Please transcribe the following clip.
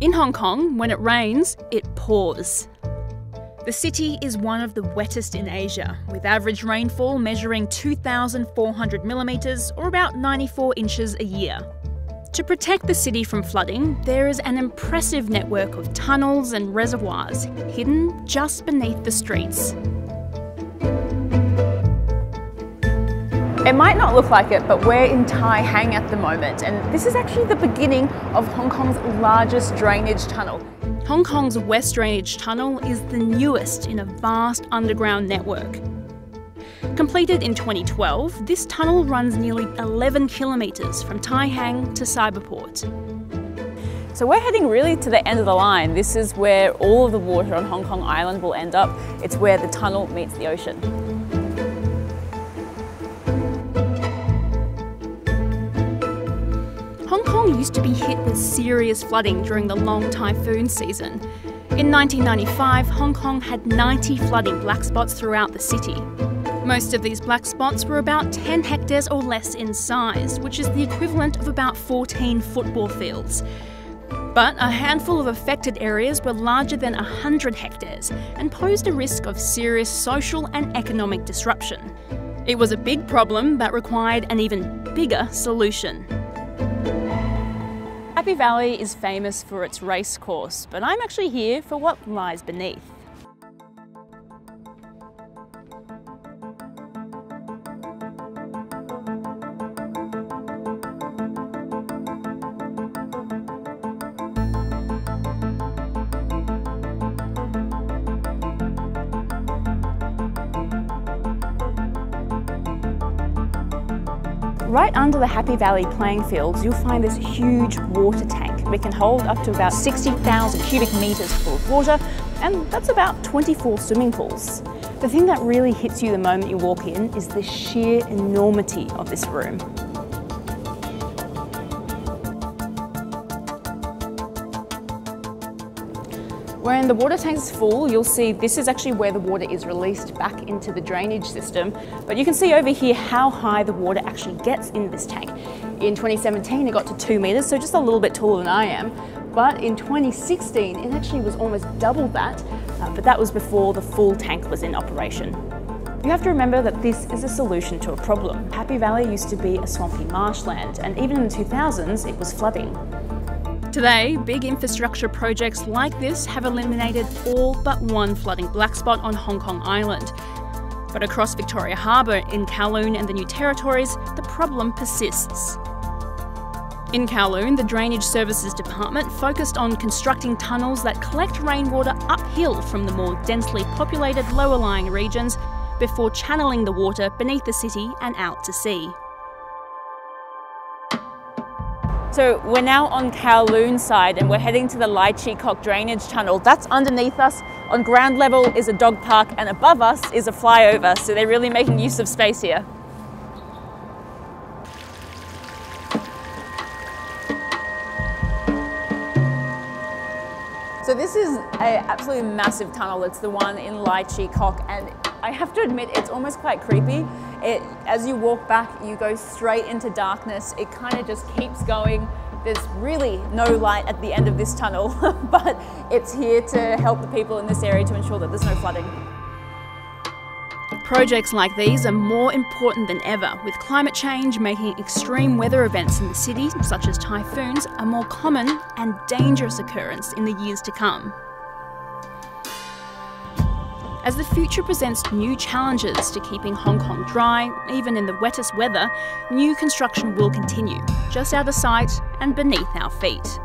In Hong Kong, when it rains, it pours. The city is one of the wettest in Asia, with average rainfall measuring 2,400 millimetres or about 94 inches a year. To protect the city from flooding, there is an impressive network of tunnels and reservoirs hidden just beneath the streets. It might not look like it, but we're in Tai Hang at the moment, and this is actually the beginning of Hong Kong's largest drainage tunnel. Hong Kong's West Drainage Tunnel is the newest in a vast underground network. Completed in 2012, this tunnel runs nearly 11 kilometres from Tai Hang to Cyberport. So we're heading really to the end of the line. This is where all of the water on Hong Kong Island will end up. It's where the tunnel meets the ocean. Used to be hit with serious flooding during the long typhoon season. In 1995, Hong Kong had 90 flooding black spots throughout the city. Most of these black spots were about 10 hectares or less in size, which is the equivalent of about 14 football fields. But a handful of affected areas were larger than 100 hectares and posed a risk of serious social and economic disruption. It was a big problem that required an even bigger solution. Happy Valley is famous for its race course, but I'm actually here for what lies beneath. Right under the Happy Valley playing fields, you'll find this huge water tank. It can hold up to about 60,000 cubic metres full of water, and that's about 24 swimming pools. The thing that really hits you the moment you walk in is the sheer enormity of this room. When the water tank is full, you'll see this is actually where the water is released back into the drainage system. But you can see over here how high the water actually gets in this tank. In 2017, it got to two meters, so just a little bit taller than I am. But in 2016, it actually was almost double that, uh, but that was before the full tank was in operation. You have to remember that this is a solution to a problem. Happy Valley used to be a swampy marshland, and even in the 2000s, it was flooding. Today, big infrastructure projects like this have eliminated all but one flooding black spot on Hong Kong Island. But across Victoria Harbour, in Kowloon and the New Territories, the problem persists. In Kowloon, the Drainage Services Department focused on constructing tunnels that collect rainwater uphill from the more densely populated lower lying regions before channeling the water beneath the city and out to sea. So we're now on Kowloon side and we're heading to the Lai Chi Kok drainage tunnel. That's underneath us. On ground level is a dog park and above us is a flyover. So they're really making use of space here. So this is an absolutely massive tunnel. It's the one in Lai Chi Kok and I have to admit it's almost quite creepy. It, as you walk back, you go straight into darkness. It kind of just keeps going. There's really no light at the end of this tunnel, but it's here to help the people in this area to ensure that there's no flooding. Projects like these are more important than ever, with climate change making extreme weather events in the city, such as typhoons, a more common and dangerous occurrence in the years to come. As the future presents new challenges to keeping Hong Kong dry, even in the wettest weather, new construction will continue, just out of sight and beneath our feet.